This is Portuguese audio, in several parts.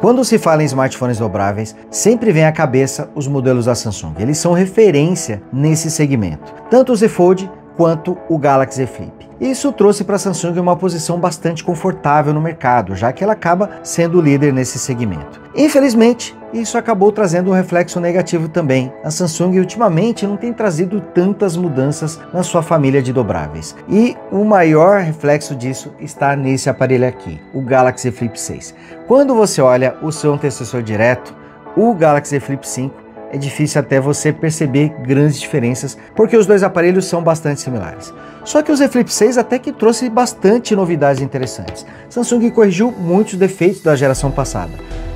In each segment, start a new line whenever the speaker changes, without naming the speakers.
Quando se fala em smartphones dobráveis, sempre vem à cabeça os modelos da Samsung. Eles são referência nesse segmento. Tanto o Z Fold quanto o Galaxy Flip. Isso trouxe para a Samsung uma posição bastante confortável no mercado, já que ela acaba sendo líder nesse segmento. Infelizmente, isso acabou trazendo um reflexo negativo também. A Samsung ultimamente não tem trazido tantas mudanças na sua família de dobráveis. E o maior reflexo disso está nesse aparelho aqui, o Galaxy Flip 6. Quando você olha o seu antecessor direto, o Galaxy Flip 5, é difícil até você perceber grandes diferenças, porque os dois aparelhos são bastante similares. Só que o Z Flip 6 até que trouxe bastante novidades interessantes. Samsung corrigiu muitos defeitos da geração passada.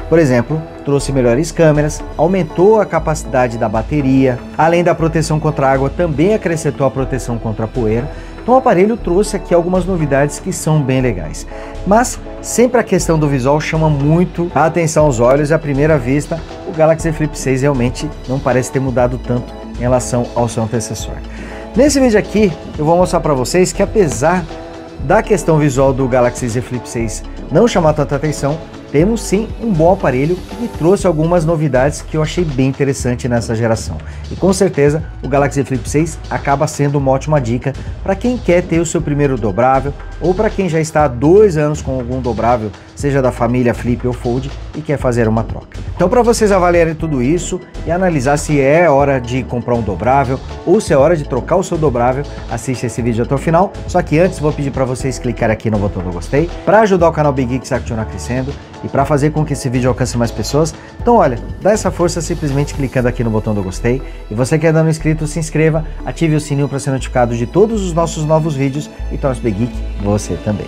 Por exemplo, trouxe melhores câmeras, aumentou a capacidade da bateria, além da proteção contra água, também acrescentou a proteção contra a poeira. Então o aparelho trouxe aqui algumas novidades que são bem legais. Mas sempre a questão do visual chama muito a atenção aos olhos e à primeira vista o Galaxy Flip 6 realmente não parece ter mudado tanto em relação ao seu antecessor. Nesse vídeo aqui eu vou mostrar para vocês que apesar da questão visual do Galaxy Z Flip 6 não chamar tanta atenção, temos sim um bom aparelho e trouxe algumas novidades que eu achei bem interessante nessa geração. E com certeza o Galaxy Flip 6 acaba sendo uma ótima dica para quem quer ter o seu primeiro dobrável ou para quem já está há dois anos com algum dobrável, seja da família Flip ou Fold e quer fazer uma troca. Então para vocês avaliarem tudo isso e analisar se é hora de comprar um dobrável ou se é hora de trocar o seu dobrável, assiste esse vídeo até o final. Só que antes vou pedir para vocês clicarem aqui no botão do gostei para ajudar o canal Big Geeks a continuar crescendo e para fazer com que esse vídeo alcance mais pessoas. Então olha, dá essa força simplesmente clicando aqui no botão do gostei. E você que ainda não é inscrito, se inscreva, ative o sininho para ser notificado de todos os nossos novos vídeos e torne o Big Geek você também.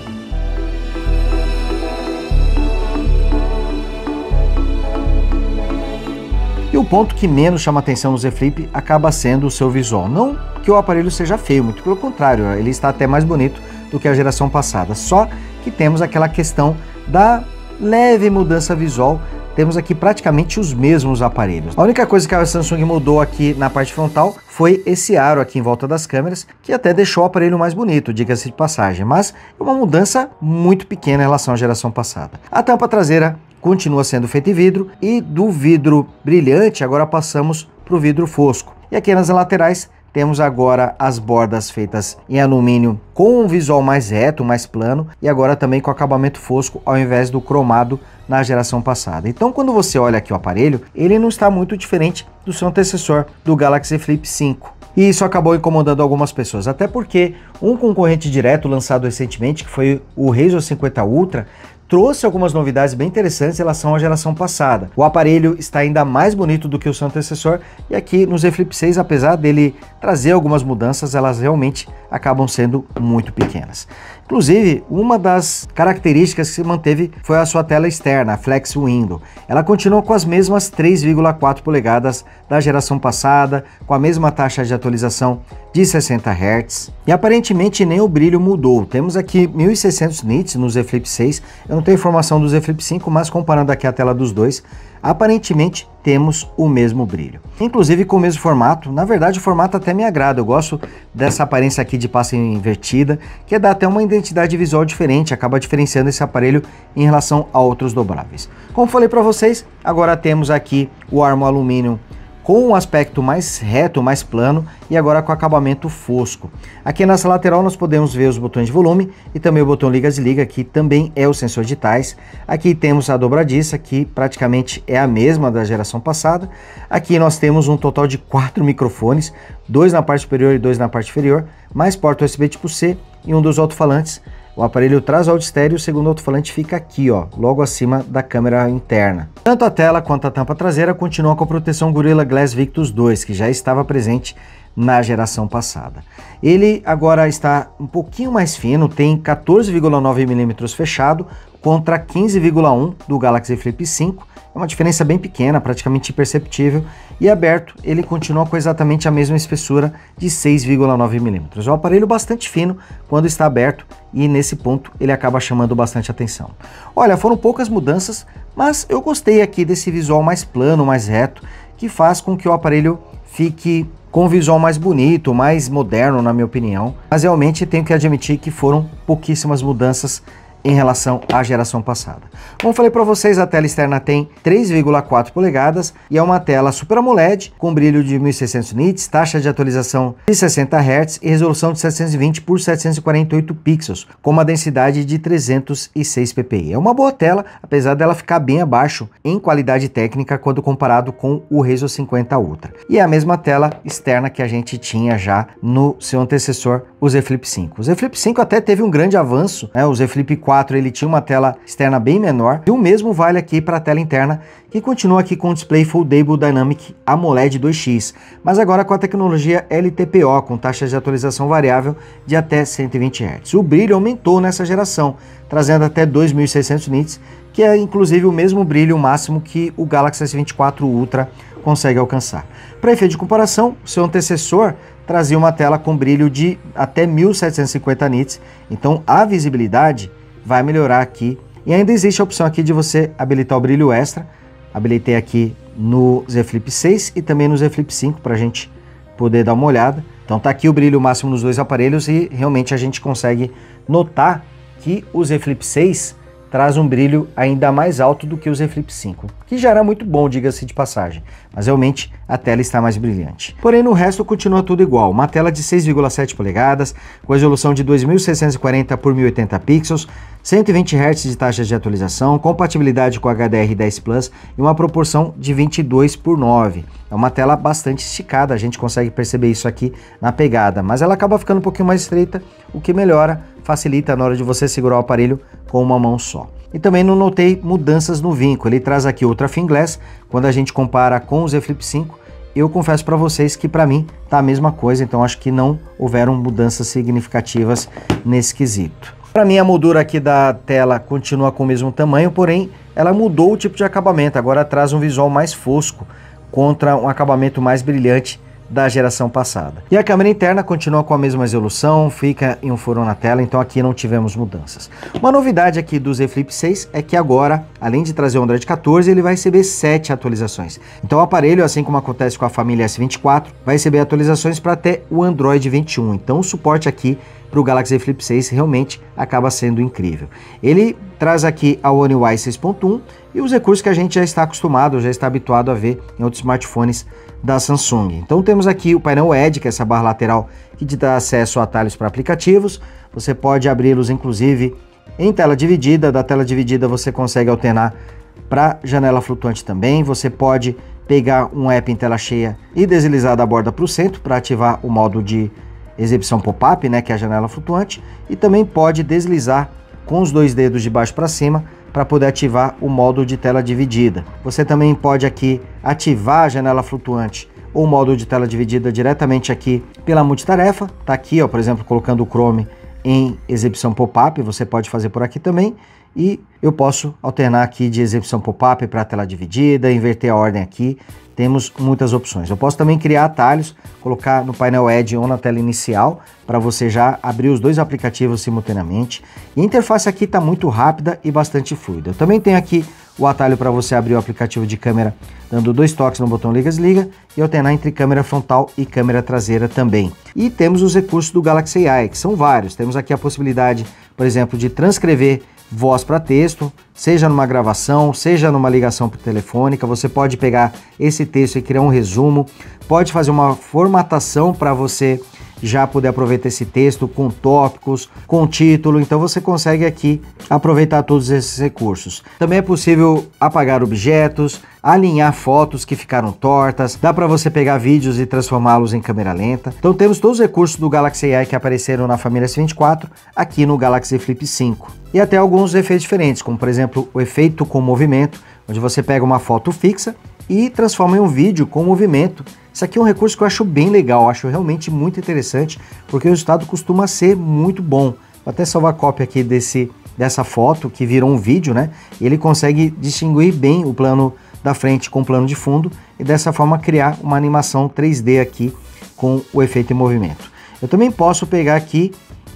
E o ponto que menos chama atenção no Z Flip acaba sendo o seu visual. Não que o aparelho seja feio, muito pelo contrário, ele está até mais bonito do que a geração passada. Só que temos aquela questão da leve mudança visual, temos aqui praticamente os mesmos aparelhos. A única coisa que a Samsung mudou aqui na parte frontal foi esse aro aqui em volta das câmeras, que até deixou o aparelho mais bonito, diga-se de passagem, mas é uma mudança muito pequena em relação à geração passada. A tampa traseira continua sendo feita em vidro e do vidro brilhante agora passamos para o vidro fosco. E aqui nas laterais temos agora as bordas feitas em alumínio com um visual mais reto, mais plano e agora também com acabamento fosco ao invés do cromado na geração passada. Então quando você olha aqui o aparelho, ele não está muito diferente do seu antecessor, do Galaxy Flip 5. E isso acabou incomodando algumas pessoas, até porque um concorrente direto lançado recentemente, que foi o Razr 50 Ultra, trouxe algumas novidades bem interessantes em relação à geração passada. O aparelho está ainda mais bonito do que o seu antecessor e aqui no Z Flip 6, apesar dele trazer algumas mudanças, elas realmente acabam sendo muito pequenas. Inclusive, uma das características que se manteve foi a sua tela externa, a Flex Window. Ela continua com as mesmas 3,4 polegadas da geração passada, com a mesma taxa de atualização de 60 Hz. E aparentemente nem o brilho mudou. Temos aqui 1600 nits no Z Flip 6. Eu não tenho informação do Z Flip 5, mas comparando aqui a tela dos dois, aparentemente temos o mesmo brilho. Inclusive com o mesmo formato, na verdade o formato até me agrada, eu gosto dessa aparência aqui de pasta invertida, que dá até uma identidade visual diferente, acaba diferenciando esse aparelho em relação a outros dobráveis. Como falei para vocês, agora temos aqui o armo alumínio com um aspecto mais reto, mais plano e agora com acabamento fosco. Aqui nessa lateral nós podemos ver os botões de volume e também o botão liga-desliga, que também é o sensor de tais. Aqui temos a dobradiça, que praticamente é a mesma da geração passada. Aqui nós temos um total de quatro microfones, dois na parte superior e dois na parte inferior, mais porta USB tipo C e um dos alto-falantes o aparelho traz áudio estéreo, o alto-falante fica aqui, ó, logo acima da câmera interna. Tanto a tela quanto a tampa traseira continuam com a proteção Gorilla Glass Victus 2, que já estava presente na geração passada. Ele agora está um pouquinho mais fino, tem 14,9 mm fechado contra 15,1 do Galaxy Flip 5 é uma diferença bem pequena, praticamente imperceptível, e aberto ele continua com exatamente a mesma espessura de 6,9 mm. É um aparelho bastante fino quando está aberto e nesse ponto ele acaba chamando bastante atenção. Olha, foram poucas mudanças, mas eu gostei aqui desse visual mais plano, mais reto, que faz com que o aparelho fique com um visual mais bonito, mais moderno na minha opinião, mas realmente tenho que admitir que foram pouquíssimas mudanças em relação à geração passada. Como falei para vocês, a tela externa tem 3,4 polegadas e é uma tela Super AMOLED com brilho de 1600 nits, taxa de atualização de 60 Hz e resolução de 720 por 748 pixels, com uma densidade de 306 ppi. É uma boa tela, apesar dela ficar bem abaixo em qualidade técnica quando comparado com o Rezo 50 Ultra. E é a mesma tela externa que a gente tinha já no seu antecessor, o Z Flip 5. O Z Flip 5 até teve um grande avanço, né? O Z Flip 4 ele tinha uma tela externa bem menor, e o mesmo vale aqui para a tela interna, que continua aqui com o display Foldable Dynamic AMOLED 2X, mas agora com a tecnologia LTPO, com taxa de atualização variável de até 120 Hz. O brilho aumentou nessa geração, trazendo até 2600 nits, que é inclusive o mesmo brilho máximo que o Galaxy S24 Ultra consegue alcançar. Para efeito de comparação, seu antecessor trazia uma tela com brilho de até 1750 nits, então a visibilidade vai melhorar aqui. E ainda existe a opção aqui de você habilitar o brilho extra. Habilitei aqui no Z Flip 6 e também no Z Flip 5 para a gente poder dar uma olhada. Então tá aqui o brilho máximo nos dois aparelhos e realmente a gente consegue notar que o Z Flip 6 traz um brilho ainda mais alto do que o Z Flip 5, que já era muito bom, diga-se de passagem, mas realmente a tela está mais brilhante. Porém, no resto continua tudo igual, uma tela de 6,7 polegadas, com resolução de 2640 por 1080 pixels, 120 Hz de taxa de atualização, compatibilidade com HDR10 Plus e uma proporção de 22 por 9. É uma tela bastante esticada, a gente consegue perceber isso aqui na pegada, mas ela acaba ficando um pouquinho mais estreita, o que melhora, facilita na hora de você segurar o aparelho com uma mão só. E também não notei mudanças no vinco. Ele traz aqui outra Finglass. Quando a gente compara com o Z Flip 5, eu confesso para vocês que para mim tá a mesma coisa, então acho que não houveram mudanças significativas nesse quesito. Para mim a moldura aqui da tela continua com o mesmo tamanho, porém ela mudou o tipo de acabamento, agora traz um visual mais fosco contra um acabamento mais brilhante da geração passada. E a câmera interna continua com a mesma resolução, fica em um furo na tela, então aqui não tivemos mudanças. Uma novidade aqui do Z Flip 6 é que agora, além de trazer o Android 14, ele vai receber 7 atualizações. Então o aparelho, assim como acontece com a família S24, vai receber atualizações para até o Android 21. Então o suporte aqui para o Galaxy Flip 6 realmente acaba sendo incrível. Ele traz aqui a One UI 6.1 e os recursos que a gente já está acostumado, já está habituado a ver em outros smartphones da Samsung. Então temos aqui o painel Edge, que é essa barra lateral que te dá acesso a atalhos para aplicativos. Você pode abri-los inclusive em tela dividida. Da tela dividida você consegue alternar para janela flutuante também. Você pode pegar um app em tela cheia e deslizar da borda para o centro para ativar o modo de exibição pop-up, né, que é a janela flutuante, e também pode deslizar com os dois dedos de baixo para cima para poder ativar o modo de tela dividida. Você também pode aqui ativar a janela flutuante ou modo de tela dividida diretamente aqui pela multitarefa. Tá aqui, ó, por exemplo, colocando o Chrome em exibição pop-up, você pode fazer por aqui também. E eu posso alternar aqui de exibição pop-up para tela dividida, inverter a ordem aqui temos muitas opções. Eu posso também criar atalhos, colocar no painel Edge ou na tela inicial, para você já abrir os dois aplicativos simultaneamente. E a interface aqui está muito rápida e bastante fluida. Eu também tenho aqui o atalho para você abrir o aplicativo de câmera, dando dois toques no botão liga-desliga e alternar entre câmera frontal e câmera traseira também. E temos os recursos do Galaxy AI, que são vários. Temos aqui a possibilidade, por exemplo, de transcrever voz para texto, seja numa gravação, seja numa ligação telefônica, você pode pegar esse texto e criar um resumo, pode fazer uma formatação para você já poder aproveitar esse texto com tópicos, com título, então você consegue aqui aproveitar todos esses recursos. Também é possível apagar objetos, alinhar fotos que ficaram tortas, dá para você pegar vídeos e transformá-los em câmera lenta. Então temos todos os recursos do Galaxy AI que apareceram na família S24 aqui no Galaxy Flip 5. E até alguns efeitos diferentes, como por exemplo o efeito com movimento, onde você pega uma foto fixa e transforma em um vídeo com movimento. Isso aqui é um recurso que eu acho bem legal, acho realmente muito interessante, porque o resultado costuma ser muito bom. Vou até salvar a cópia aqui desse, dessa foto que virou um vídeo, né? Ele consegue distinguir bem o plano da frente com o plano de fundo e dessa forma criar uma animação 3D aqui com o efeito em movimento. Eu também posso pegar aqui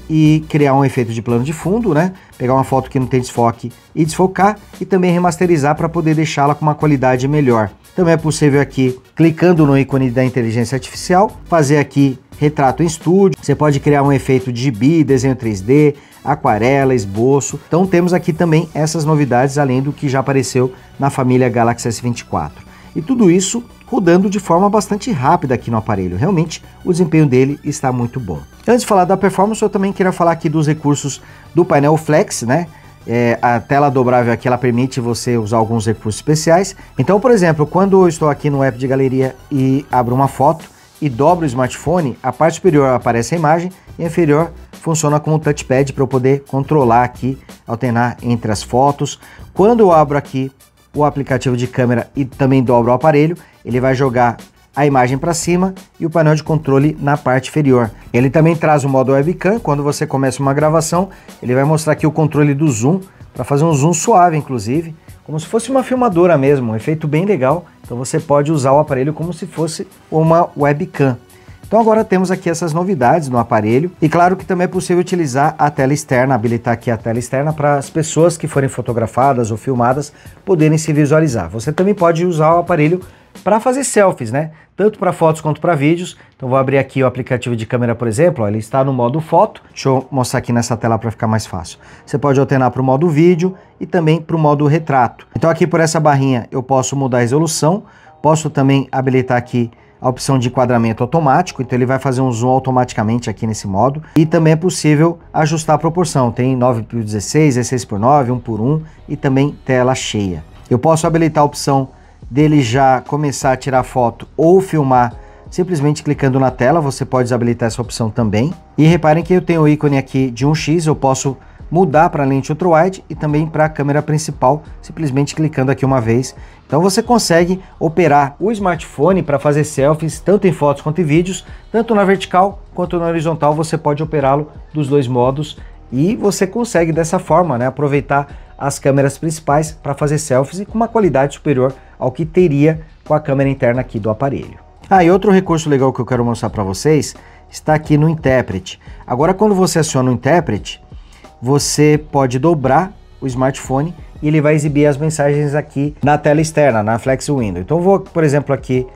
e criar um efeito de plano de fundo, né? Pegar uma foto que não tem desfoque e desfocar e também remasterizar para poder deixá-la com uma qualidade melhor. Também é possível aqui, clicando no ícone da inteligência artificial, fazer aqui retrato em estúdio, você pode criar um efeito de gibi, desenho 3D, aquarela, esboço. Então temos aqui também essas novidades além do que já apareceu na família Galaxy S24. E tudo isso rodando de forma bastante rápida aqui no aparelho. Realmente o desempenho dele está muito bom. Antes de falar da performance, eu também queria falar aqui dos recursos do painel Flex, né? É, a tela dobrável aqui ela permite você usar alguns recursos especiais. Então, por exemplo, quando eu estou aqui no app de galeria e abro uma foto e dobro o smartphone, a parte superior aparece a imagem e a inferior funciona como touchpad para eu poder controlar aqui, alternar entre as fotos. Quando eu abro aqui o aplicativo de câmera e também dobro o aparelho, ele vai jogar a imagem para cima e o painel de controle na parte inferior. Ele também traz o modo webcam, quando você começa uma gravação, ele vai mostrar aqui o controle do zoom, para fazer um zoom suave inclusive, como se fosse uma filmadora mesmo, um efeito bem legal, então você pode usar o aparelho como se fosse uma webcam. Então agora temos aqui essas novidades no aparelho e claro que também é possível utilizar a tela externa, habilitar aqui a tela externa para as pessoas que forem fotografadas ou filmadas poderem se visualizar. Você também pode usar o aparelho para fazer selfies, né? Tanto para fotos quanto para vídeos. Então vou abrir aqui o aplicativo de câmera, por exemplo, ó, ele está no modo foto. Deixa eu mostrar aqui nessa tela para ficar mais fácil. Você pode alternar para o modo vídeo e também para o modo retrato. Então aqui por essa barrinha eu posso mudar a resolução, posso também habilitar aqui a opção de enquadramento automático, então ele vai fazer um zoom automaticamente aqui nesse modo. E também é possível ajustar a proporção, tem 9 por 16, 16 por 9, 1 por 1 e também tela cheia. Eu posso habilitar a opção dele já começar a tirar foto ou filmar simplesmente clicando na tela, você pode desabilitar essa opção também. E reparem que eu tenho o ícone aqui de 1x, eu posso mudar para lente ultrawide e também para a câmera principal, simplesmente clicando aqui uma vez. Então você consegue operar o smartphone para fazer selfies, tanto em fotos quanto em vídeos, tanto na vertical quanto na horizontal, você pode operá-lo dos dois modos e você consegue dessa forma né, aproveitar as câmeras principais para fazer selfies e com uma qualidade superior ao que teria com a câmera interna aqui do aparelho. Ah, e outro recurso legal que eu quero mostrar para vocês está aqui no Interpret. Agora quando você aciona o Interpret, você pode dobrar o smartphone e ele vai exibir as mensagens aqui na tela externa, na Flex Window. Então vou, por exemplo, aqui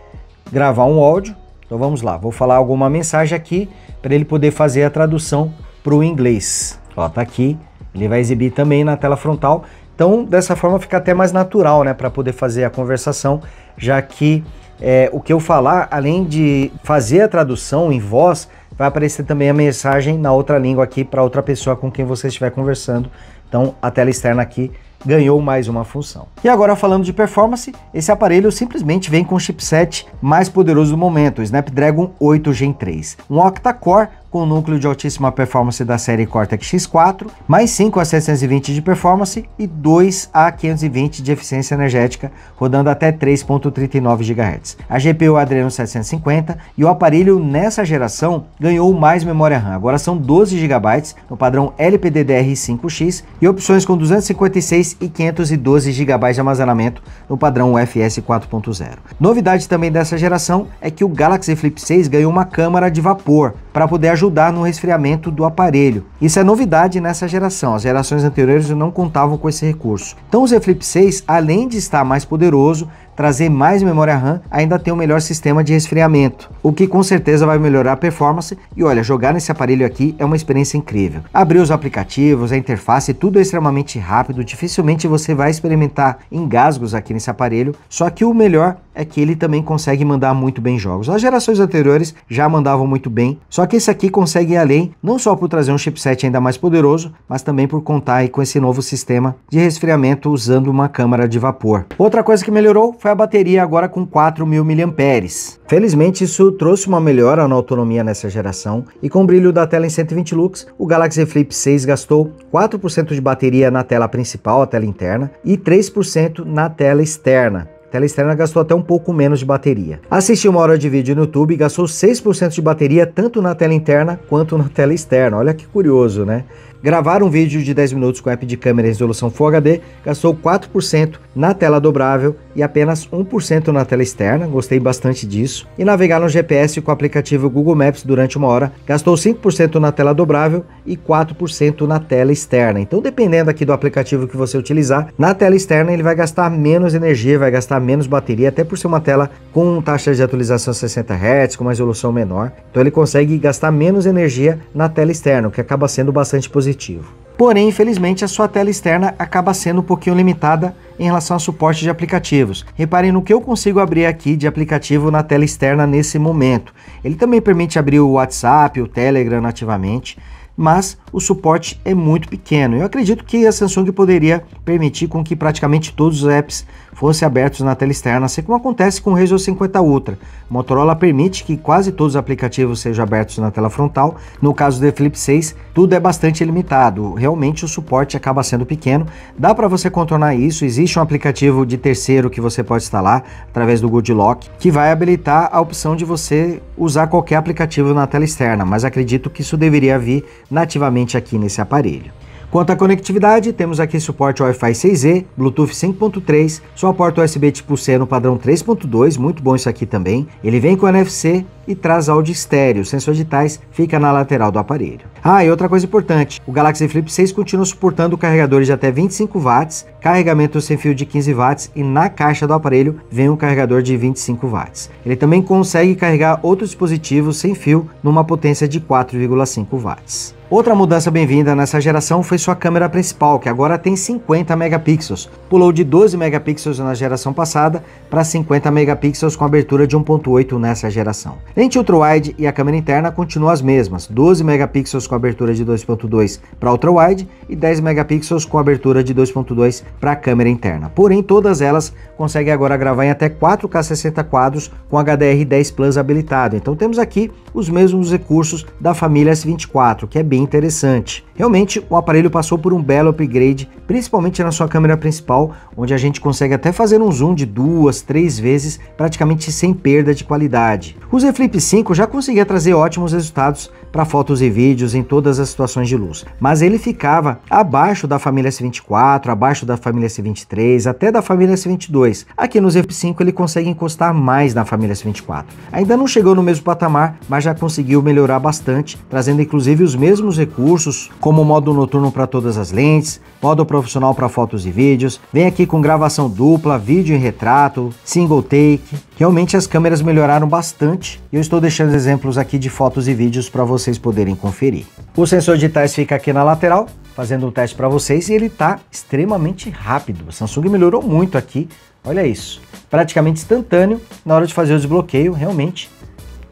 gravar um áudio. Então vamos lá, vou falar alguma mensagem aqui para ele poder fazer a tradução para o inglês. Ó, tá aqui, ele vai exibir também na tela frontal. Então dessa forma fica até mais natural, né, para poder fazer a conversação, já que é, o que eu falar, além de fazer a tradução em voz, vai aparecer também a mensagem na outra língua aqui para outra pessoa com quem você estiver conversando. Então a tela externa aqui ganhou mais uma função. E agora falando de performance, esse aparelho simplesmente vem com o chipset mais poderoso do momento, o Snapdragon 8 Gen 3, um octa-core com núcleo de altíssima performance da série Cortex X4, mais 5 a 720 de performance e 2 a 520 de eficiência energética, rodando até 3.39 GHz. A GPU Adreno 750 e o aparelho nessa geração ganhou mais memória RAM, agora são 12 GB no padrão LPDDR5X e opções com 256 e 512 GB de armazenamento no padrão UFS 4.0. Novidade também dessa geração é que o Galaxy Flip 6 ganhou uma câmara de vapor para poder ajudar no resfriamento do aparelho. Isso é novidade nessa geração, as gerações anteriores não contavam com esse recurso. Então o Z Flip 6, além de estar mais poderoso, trazer mais memória RAM, ainda tem um melhor sistema de resfriamento, o que com certeza vai melhorar a performance. E olha, jogar nesse aparelho aqui é uma experiência incrível. Abrir os aplicativos, a interface, tudo é extremamente rápido, dificilmente você vai experimentar engasgos aqui nesse aparelho. Só que o melhor é que ele também consegue mandar muito bem jogos. As gerações anteriores já mandavam muito bem, só que esse aqui consegue ir além, não só por trazer um chipset ainda mais poderoso, mas também por contar com esse novo sistema de resfriamento usando uma câmara de vapor. Outra coisa que melhorou foi a bateria agora com 4.000 mAh. Felizmente isso trouxe uma melhora na autonomia nessa geração e com o brilho da tela em 120 lux, o Galaxy Flip 6 gastou 4% de bateria na tela principal, a tela interna, e 3% na tela externa tela externa gastou até um pouco menos de bateria. Assisti uma hora de vídeo no YouTube gastou 6% de bateria tanto na tela interna quanto na tela externa. Olha que curioso, né? Gravar um vídeo de 10 minutos com app de câmera em resolução Full HD gastou 4% na tela dobrável e apenas 1% na tela externa, gostei bastante disso. E navegar no GPS com o aplicativo Google Maps durante uma hora, gastou 5% na tela dobrável e 4% na tela externa. Então, dependendo aqui do aplicativo que você utilizar, na tela externa ele vai gastar menos energia, vai gastar menos bateria, até por ser uma tela com taxa de atualização 60 Hz, com uma resolução menor. Então, ele consegue gastar menos energia na tela externa, o que acaba sendo bastante positivo. Porém, infelizmente, a sua tela externa acaba sendo um pouquinho limitada em relação ao suporte de aplicativos. Reparem no que eu consigo abrir aqui de aplicativo na tela externa nesse momento. Ele também permite abrir o WhatsApp, o Telegram nativamente, mas o suporte é muito pequeno. Eu acredito que a Samsung poderia permitir com que praticamente todos os apps fossem abertos na tela externa, assim como acontece com o Razr 50 Ultra. O Motorola permite que quase todos os aplicativos sejam abertos na tela frontal. No caso do Flip 6, tudo é bastante limitado. Realmente o suporte acaba sendo pequeno. Dá para você contornar isso. Existe um aplicativo de terceiro que você pode instalar através do Good Lock, que vai habilitar a opção de você usar qualquer aplicativo na tela externa, mas acredito que isso deveria vir nativamente aqui nesse aparelho. Quanto à conectividade, temos aqui suporte Wi-Fi 6E, Bluetooth 5.3, suporte USB tipo C no padrão 3.2, muito bom isso aqui também. Ele vem com NFC e traz áudio estéreo, sensor de tais fica na lateral do aparelho. Ah, e outra coisa importante, o Galaxy Flip 6 continua suportando carregadores de até 25 watts, carregamento sem fio de 15 watts e na caixa do aparelho vem um carregador de 25 watts. Ele também consegue carregar outros dispositivos sem fio numa potência de 4,5 watts. Outra mudança bem-vinda nessa geração foi sua câmera principal, que agora tem 50 megapixels. Pulou de 12 megapixels na geração passada para 50 megapixels com abertura de 1.8 nessa geração. Lente ultra-wide e a câmera interna continuam as mesmas, 12 megapixels com abertura de 2.2 para ultra-wide e 10 megapixels com abertura de 2.2 para a câmera interna. Porém, todas elas conseguem agora gravar em até 4K 60 quadros com HDR10 Plus habilitado. Então temos aqui os mesmos recursos da família S24, que é bem interessante. Realmente, o aparelho passou por um belo upgrade, principalmente na sua câmera principal, onde a gente consegue até fazer um zoom de duas, três vezes, praticamente sem perda de qualidade. O Z Flip 5 já conseguia trazer ótimos resultados para fotos e vídeos em todas as situações de luz, mas ele ficava abaixo da família S24, abaixo da família S23, até da família S22. Aqui no Z Flip 5 ele consegue encostar mais na família S24. Ainda não chegou no mesmo patamar, mas já conseguiu melhorar bastante, trazendo inclusive os mesmos recursos, como modo noturno para todas as lentes, modo profissional para fotos e vídeos, vem aqui com gravação dupla, vídeo em retrato, single take. Realmente as câmeras melhoraram bastante e eu estou deixando exemplos aqui de fotos e vídeos para vocês poderem conferir. O sensor de tais fica aqui na lateral, fazendo um teste para vocês e ele está extremamente rápido. A Samsung melhorou muito aqui, olha isso. Praticamente instantâneo na hora de fazer o desbloqueio, realmente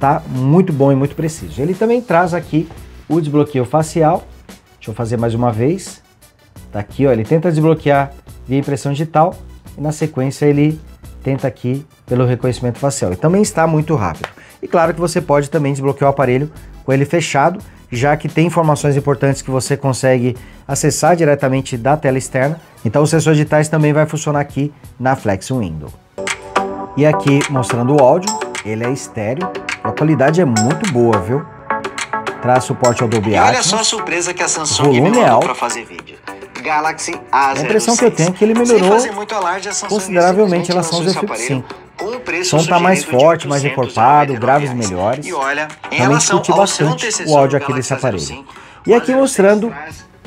tá muito bom e muito preciso. Ele também traz aqui o desbloqueio facial. Deixa eu fazer mais uma vez. Tá aqui, ó, ele tenta desbloquear via impressão digital e na sequência ele tenta aqui pelo reconhecimento facial. E também está muito rápido. E claro que você pode também desbloquear o aparelho com ele fechado, já que tem informações importantes que você consegue acessar diretamente da tela externa. Então o sensor de tais também vai funcionar aqui na Flex Window. E aqui mostrando o áudio, ele é estéreo, a qualidade é muito boa, viu? Traz suporte ao Dolby Atmos.
olha só a surpresa que a Samsung me
mandou
para fazer vídeo. Galaxy A06.
A impressão que eu tenho é que ele melhorou consideravelmente em relação ao Z Flip 5. O som está mais forte, mais encorpado, graves melhores.
E olha, em
Também discuti bastante o áudio aqui desse aparelho. E aqui mostrando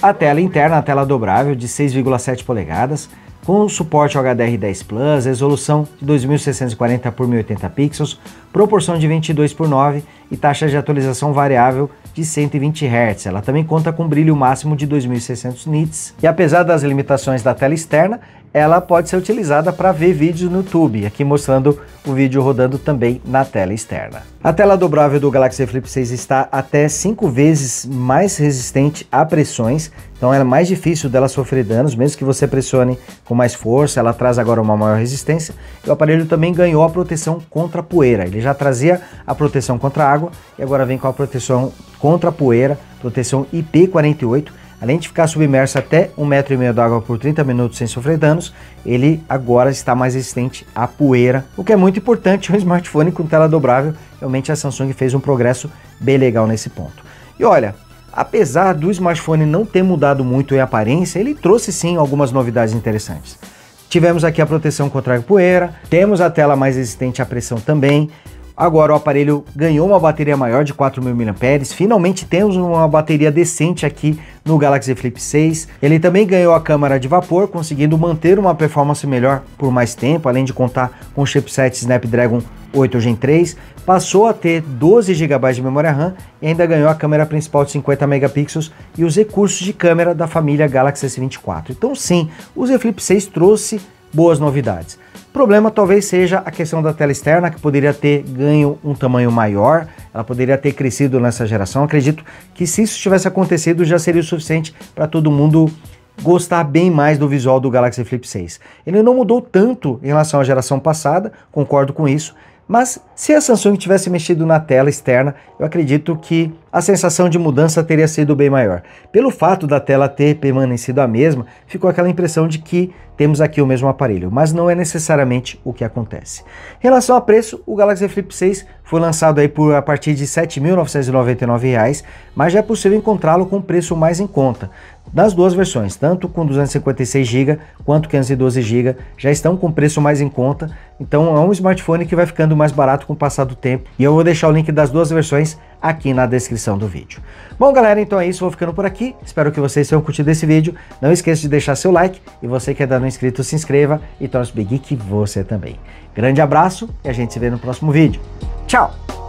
a tela interna, a tela dobrável de 6,7 polegadas, com suporte ao HDR10 Plus, resolução de 2640 por 1080 pixels, proporção de 22 por 9 e taxa de atualização variável de 120 Hz. Ela também conta com brilho máximo de 2600 nits. E apesar das limitações da tela externa, ela pode ser utilizada para ver vídeos no YouTube, aqui mostrando o vídeo rodando também na tela externa. A tela dobrável do Galaxy Flip 6 está até 5 vezes mais resistente a pressões, então é mais difícil dela sofrer danos, mesmo que você pressione com mais força, ela traz agora uma maior resistência. E o aparelho também ganhou a proteção contra poeira, ele já trazia a proteção contra água e agora vem com a proteção contra poeira, proteção IP48, Além de ficar submerso até um metro e meio d'água por 30 minutos sem sofrer danos, ele agora está mais resistente à poeira, o que é muito importante um smartphone com tela dobrável. Realmente a Samsung fez um progresso bem legal nesse ponto. E olha, apesar do smartphone não ter mudado muito em aparência, ele trouxe sim algumas novidades interessantes. Tivemos aqui a proteção contra a poeira, temos a tela mais resistente à pressão também, Agora o aparelho ganhou uma bateria maior de 4.000 mAh, finalmente temos uma bateria decente aqui no Galaxy Flip 6. Ele também ganhou a câmera de vapor, conseguindo manter uma performance melhor por mais tempo, além de contar com o chipset Snapdragon 8 Gen 3, passou a ter 12 GB de memória RAM e ainda ganhou a câmera principal de 50 megapixels e os recursos de câmera da família Galaxy S24. Então sim, o Z Flip 6 trouxe boas novidades. O problema talvez seja a questão da tela externa, que poderia ter ganho um tamanho maior, ela poderia ter crescido nessa geração. Acredito que se isso tivesse acontecido já seria o suficiente para todo mundo gostar bem mais do visual do Galaxy Flip 6. Ele não mudou tanto em relação à geração passada, concordo com isso, mas se a Samsung tivesse mexido na tela externa, eu acredito que a sensação de mudança teria sido bem maior. Pelo fato da tela ter permanecido a mesma, ficou aquela impressão de que temos aqui o mesmo aparelho, mas não é necessariamente o que acontece. Em relação a preço, o Galaxy Flip 6 foi lançado aí por a partir de R$ 7.999, mas já é possível encontrá-lo com preço mais em conta. Nas duas versões, tanto com 256 GB quanto 512 GB, já estão com preço mais em conta, então é um smartphone que vai ficando mais barato com o passar do tempo. E eu vou deixar o link das duas versões aqui na descrição do vídeo. Bom, galera, então é isso, vou ficando por aqui. Espero que vocês tenham curtido esse vídeo. Não esqueça de deixar seu like e você que ainda não é inscrito, se inscreva e torne o Big Geek você também. Grande abraço e a gente se vê no próximo vídeo. Tchau!